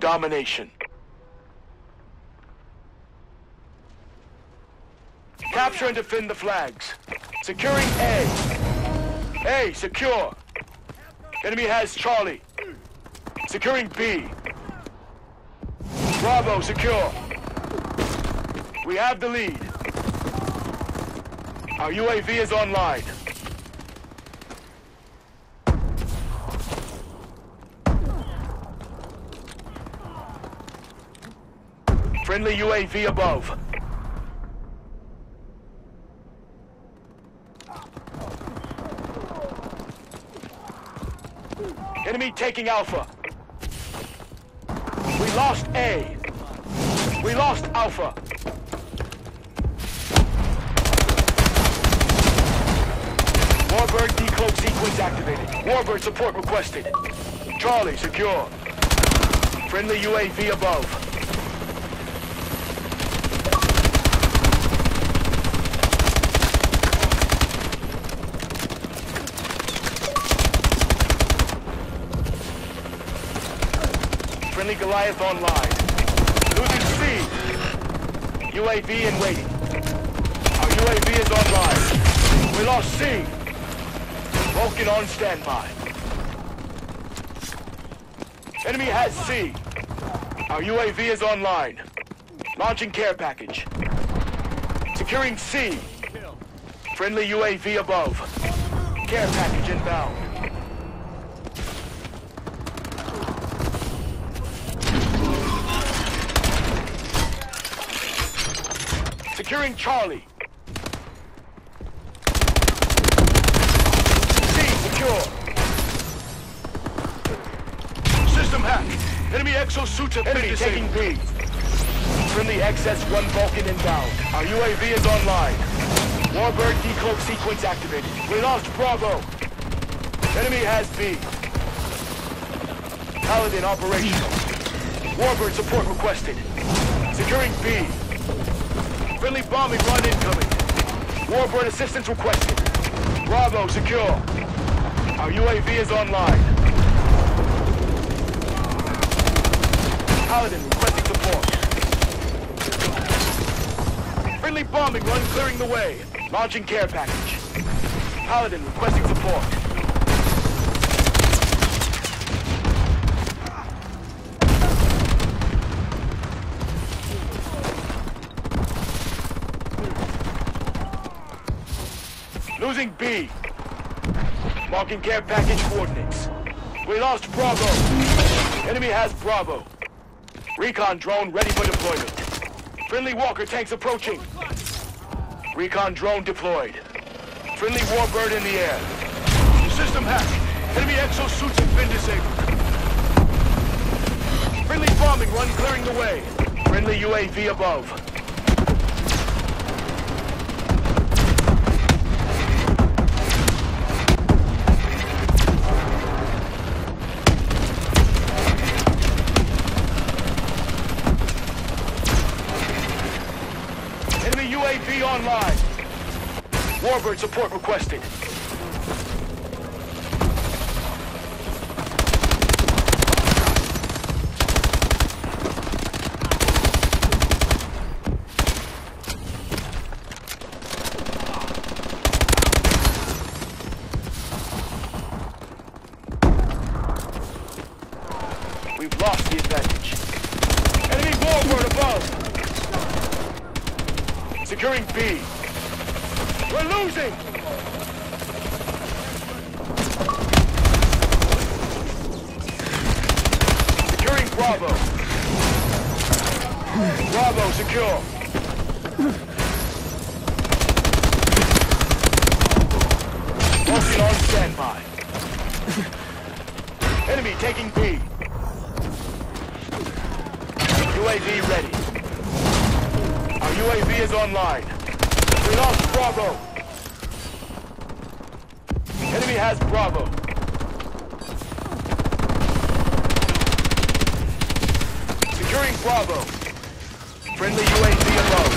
Domination. Capture and defend the flags. Securing A. A, secure. Enemy has Charlie. Securing B. Bravo, secure. We have the lead. Our UAV is online. Friendly UAV above. Enemy taking Alpha. We lost A. We lost Alpha. Warbird decloak sequence activated. Warbird support requested. Charlie, secure. Friendly UAV above. Friendly Goliath online. Losing C. UAV in waiting. Our UAV is online. We lost C. Vulcan on standby. Enemy has C. Our UAV is online. Launching care package. Securing C. Friendly UAV above. Care package inbound. Securing Charlie. C secure. System hack. Enemy exosuits have Enemy been taking B. Friendly XS-1 Vulcan inbound. Our UAV is online. Warbird decloak sequence activated. We lost Bravo. Enemy has B. Paladin operational. Warbird support requested. Securing B. Friendly bombing run incoming. Warbird assistance requested. Bravo secure. Our UAV is online. Paladin requesting support. Friendly bombing run clearing the way. Launching care package. Paladin requesting support. Losing B. Marking care package coordinates. We lost Bravo. Enemy has Bravo. Recon drone ready for deployment. Friendly Walker tanks approaching. Recon drone deployed. Friendly Warbird in the air. System hack. Enemy exosuits have been disabled. Friendly bombing run clearing the way. Friendly UAV above. UAV online. Warbird support requested. We've lost the advantage. Enemy Warbird above! Securing B. We're losing! Securing Bravo. Bravo secure. Vulcan on standby. Enemy taking B. UAV ready. Our UAV is online. We lost Bravo. Enemy has Bravo. Securing Bravo. Friendly UAV above.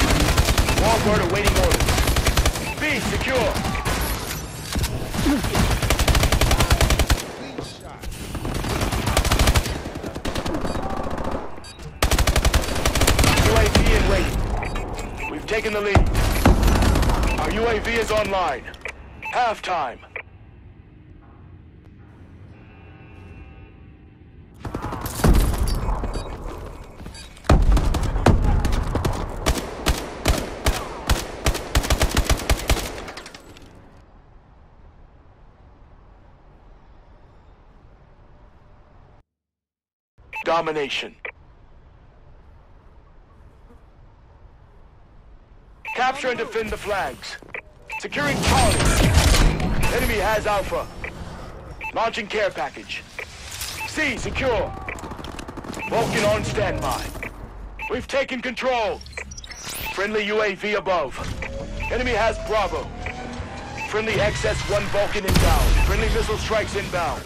Warbird awaiting orders. B secure. The lead. Our UAV is online. Halftime. Domination. Capture and defend the flags. Securing Charlie. Enemy has Alpha. Launching care package. C, secure. Vulcan on standby. We've taken control. Friendly UAV above. Enemy has Bravo. Friendly XS-1 Vulcan inbound. Friendly missile strikes inbound.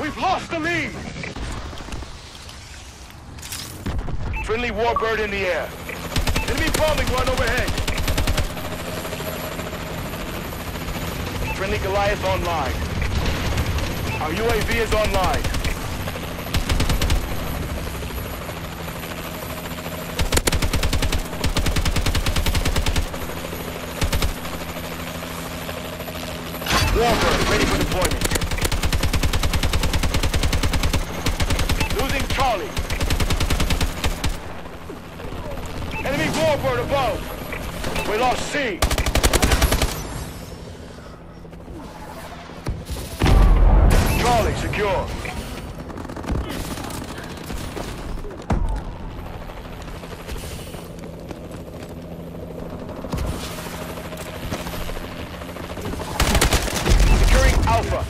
We've lost the lead! Friendly Warbird in the air. Enemy bombing run overhead. Friendly Goliath online. Our UAV is online. Warbird ready for deployment. Losing Charlie. Enemy Warbird above. We lost C. secure. Securing Alpha.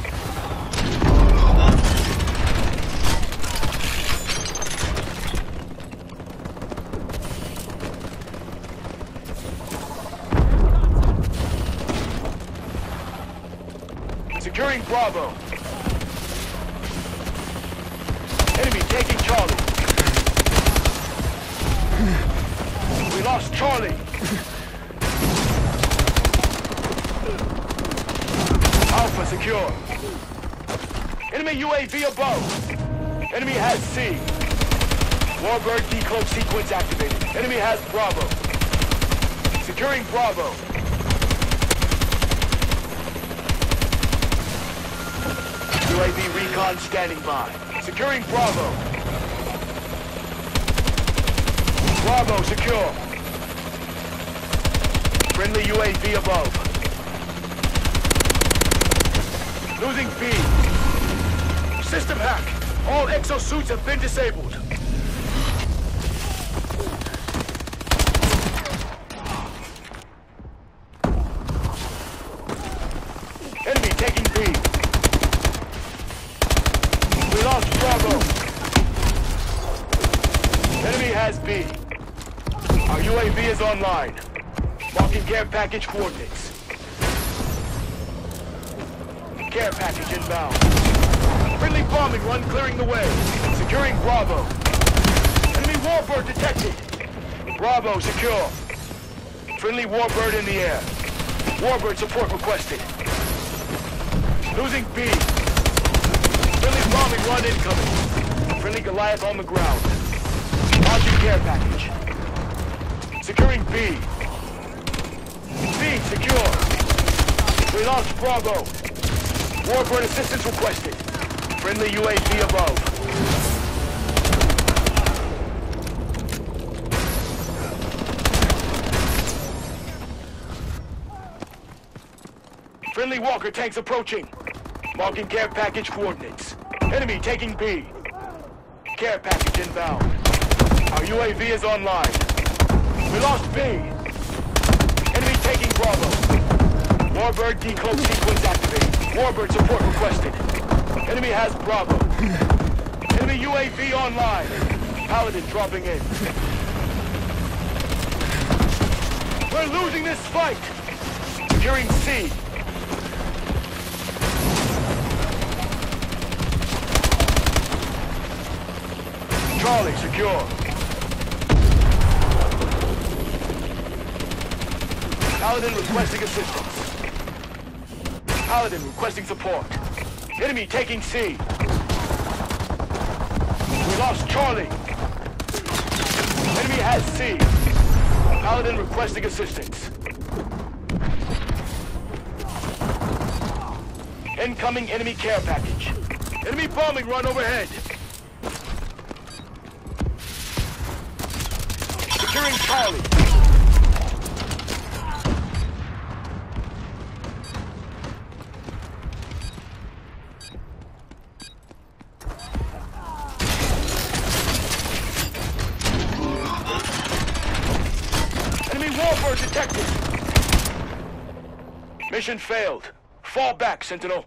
Securing Bravo. Enemy taking Charlie. We lost Charlie. Alpha secure. Enemy UAV above. Enemy has C. Warbird decloak sequence activated. Enemy has Bravo. Securing Bravo. UAV recon standing by. Securing Bravo. Bravo secure. Friendly UAV above. Losing B. System hack. All exosuits have been disabled. Enemy taking B. We lost Bravo. Enemy has B. Our UAV is online. Marking care package coordinates. Care package inbound. Friendly bombing run clearing the way. Securing Bravo. Enemy Warbird detected. Bravo secure. Friendly Warbird in the air. Warbird support requested. Losing B. Friendly bombing run incoming. Friendly Goliath on the ground. Launching care package. Securing B. B secure. We lost Bravo. Warbird assistance requested. Friendly UAV above. Friendly Walker tanks approaching. Marking care package coordinates. Enemy taking B. Care package inbound. Our UAV is online. We lost B. Bravo. Warbird decloak sequence activated. Warbird support requested. Enemy has Bravo. Enemy UAV online. Paladin dropping in. We're losing this fight. Securing C. Charlie, secure. Paladin requesting assistance. Paladin requesting support. Enemy taking C. We lost Charlie. Enemy has C. Paladin requesting assistance. Incoming enemy care package. Enemy bombing run overhead. Securing Charlie. Detected. Mission failed. Fall back, Sentinel.